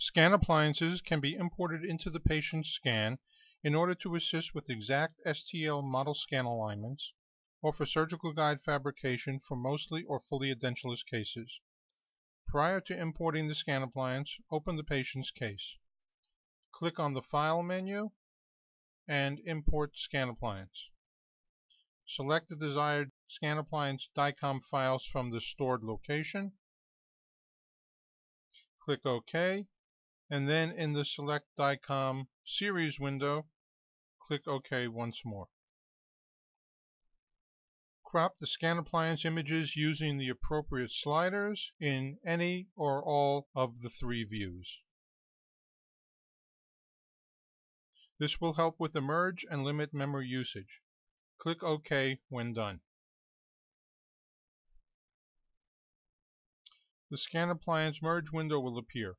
Scan appliances can be imported into the patient's scan in order to assist with exact STL model scan alignments or for surgical guide fabrication for mostly or fully edentulous cases. Prior to importing the scan appliance, open the patient's case. Click on the File menu and Import Scan Appliance. Select the desired scan appliance DICOM files from the stored location. Click OK and then in the Select DICOM Series window, click OK once more. Crop the scan appliance images using the appropriate sliders in any or all of the three views. This will help with the merge and limit memory usage. Click OK when done. The Scan Appliance Merge window will appear.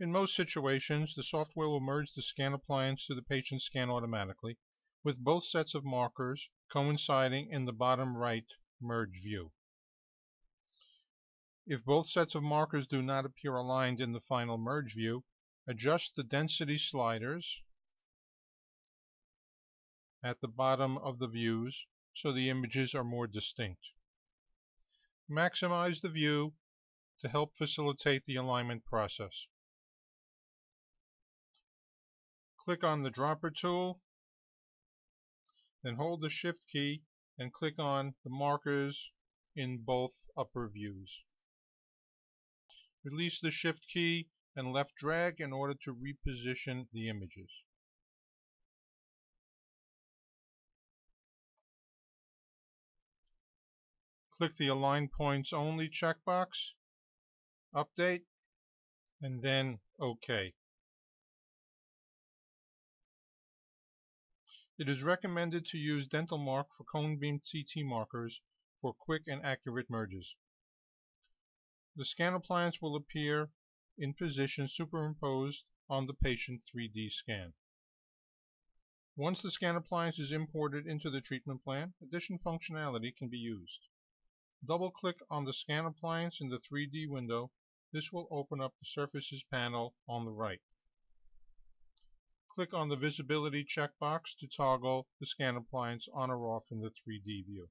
In most situations, the software will merge the scan appliance to the patient's scan automatically, with both sets of markers coinciding in the bottom right merge view. If both sets of markers do not appear aligned in the final merge view, adjust the density sliders at the bottom of the views so the images are more distinct. Maximize the view to help facilitate the alignment process. Click on the dropper tool, then hold the shift key and click on the markers in both upper views. Release the shift key and left drag in order to reposition the images. Click the Align Points Only checkbox, Update, and then OK. It is recommended to use Dental Mark for cone beam CT markers for quick and accurate merges. The scan appliance will appear in position superimposed on the patient 3D scan. Once the scan appliance is imported into the treatment plan, addition functionality can be used. Double-click on the scan appliance in the 3D window. This will open up the Surfaces panel on the right click on the visibility checkbox to toggle the scan appliance on or off in the 3D view.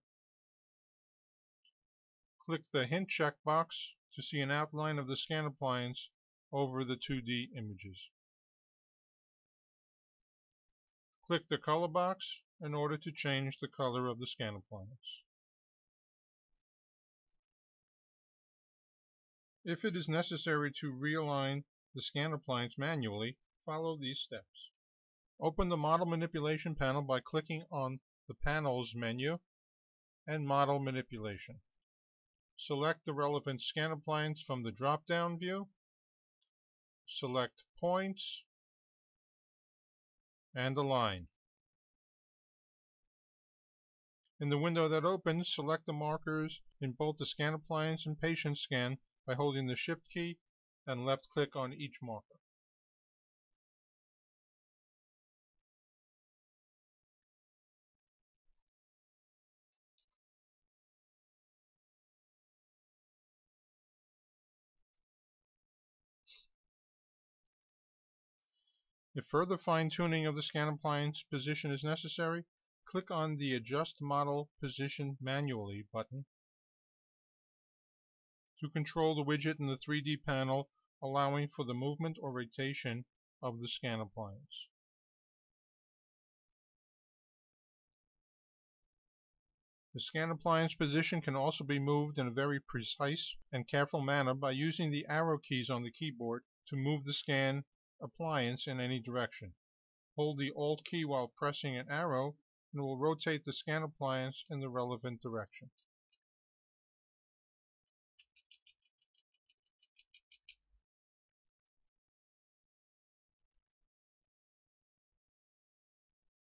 Click the hint checkbox to see an outline of the scan appliance over the 2D images. Click the color box in order to change the color of the scan appliance. If it is necessary to realign the scan appliance manually, follow these steps. Open the Model Manipulation panel by clicking on the Panels menu and Model Manipulation. Select the relevant scan appliance from the drop-down view. Select Points and Align. In the window that opens, select the markers in both the scan appliance and patient scan by holding the Shift key and left click on each marker. If further fine-tuning of the scan appliance position is necessary, click on the Adjust Model Position Manually button to control the widget in the 3D panel allowing for the movement or rotation of the scan appliance. The scan appliance position can also be moved in a very precise and careful manner by using the arrow keys on the keyboard to move the scan appliance in any direction. Hold the Alt key while pressing an arrow and it will rotate the scan appliance in the relevant direction.